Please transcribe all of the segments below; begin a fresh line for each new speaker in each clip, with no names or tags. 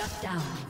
Shut down.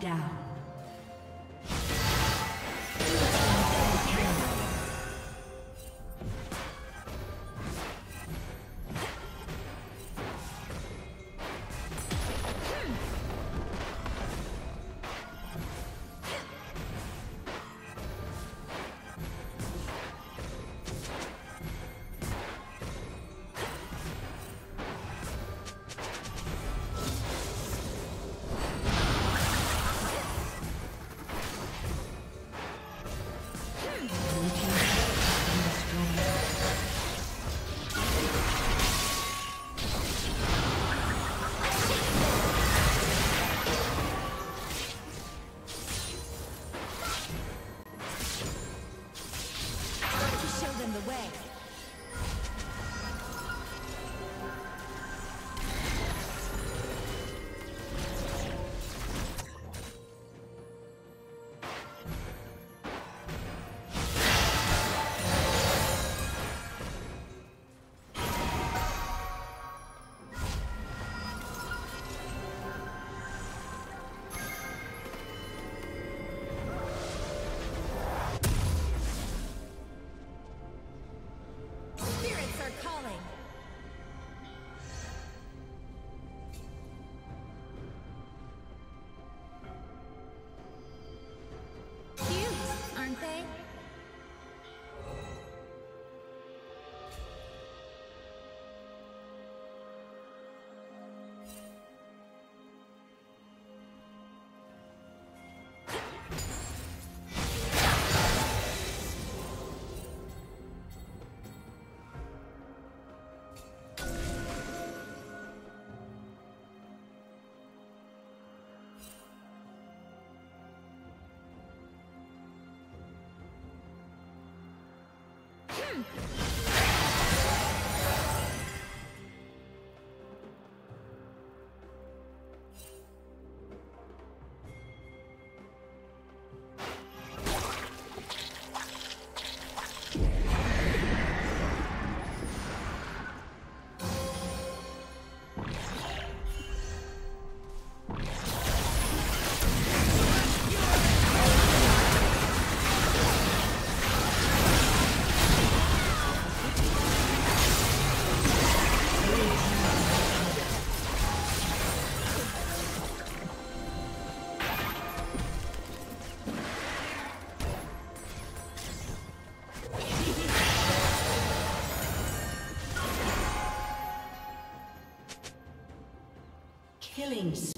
Down. Hmm. Killing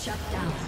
Shut down.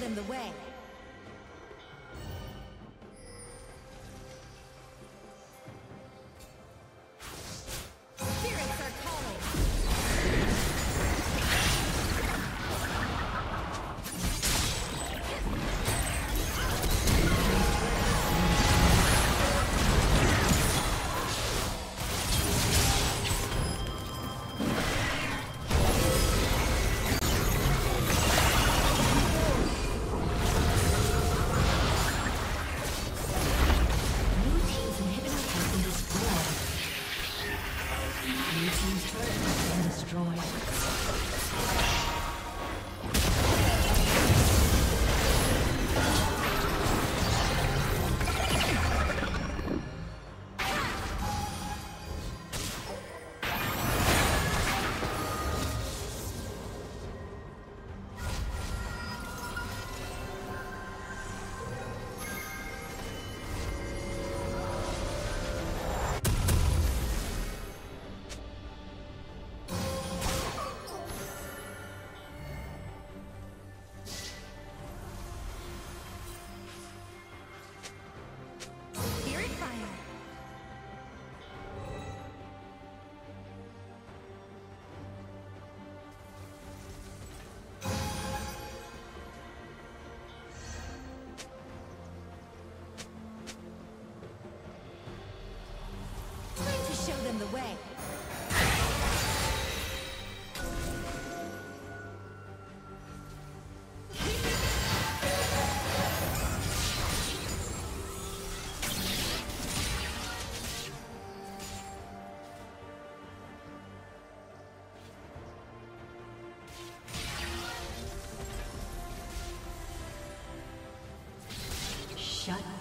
Them the way.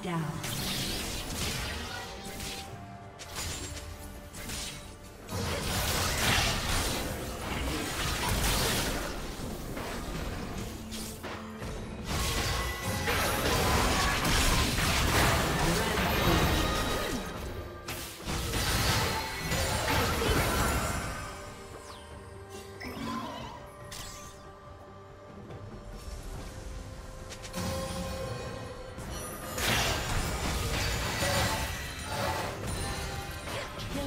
down.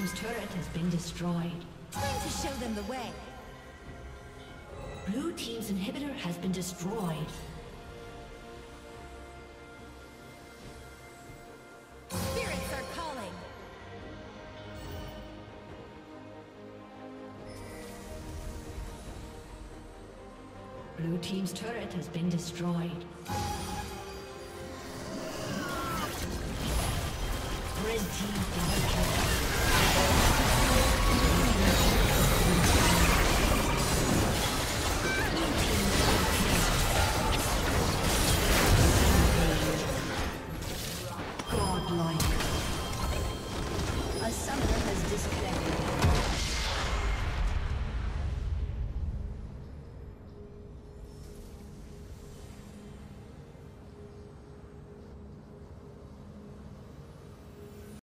Team's turret has been destroyed.
Time to show them the way.
Blue Team's inhibitor has been destroyed.
Spirits are calling.
Blue Team's turret has been destroyed. Red Team double kill.